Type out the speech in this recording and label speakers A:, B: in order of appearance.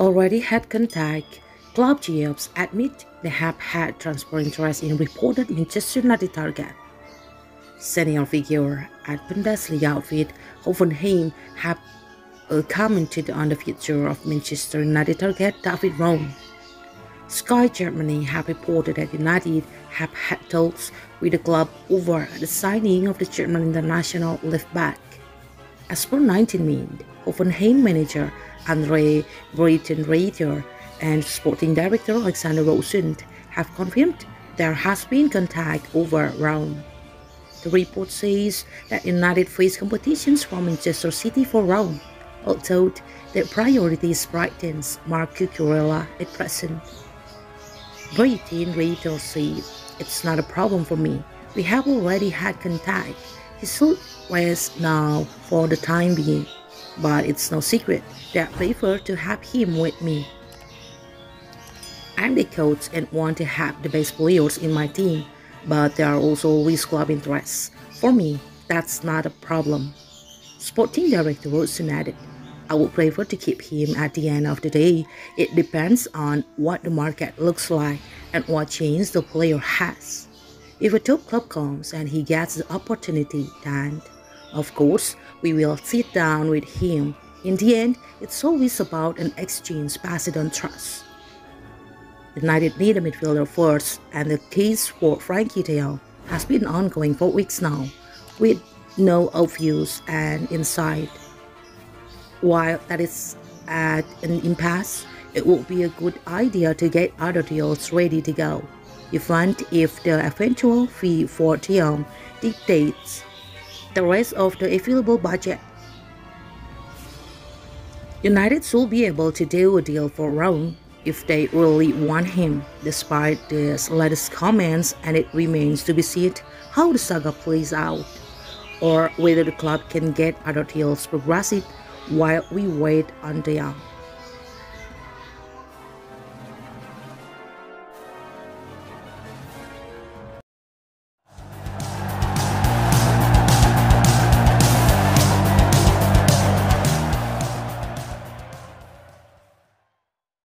A: already had contact. Club GMs admit they have had transfer interest in reported Manchester United target. Senior figure at Bundesliga outfit Hoffenheim have uh, commented on the future of Manchester United target David Raum. Sky Germany have reported that United have had talks with the club over the signing of the German international left back. As per 90Min, Hoffenheim manager Andre Breitenreiter and sporting director Alexander Rosen have confirmed there has been contact over Raum. The report says that United face competitions from Manchester City for Raum, although their priority is Brighton's Marc Cucurella at present. Breitenreiter said, It's not a problem for me. We have already had contact. He should rest now for the time being but it's no secret that I prefer to have him with me. I'm the coach and want to have the best players in my team, but there are also always club interests. For me, that's not a problem. Sporting director Wilson added, I would prefer to keep him at the end of the day. It depends on what the market looks like and what chance the player has. If a top club comes and he gets the opportunity, then of course, we will sit down with him. In the end, it's always about an exchange based on trust. United need a midfielder first, and the case for Frenkie de has been ongoing for weeks now, with no obvious and insight. While that is at an impasse, it would be a good idea to get other deals ready to go. Even if the eventual fee for de Jong dictates the rest of the available budget. United should be able to do a deal for Raum if they really want him, despite the latest comments, and it remains to be seen how the saga plays out, or whether the club can get other deals progressive while we wait on de Jong.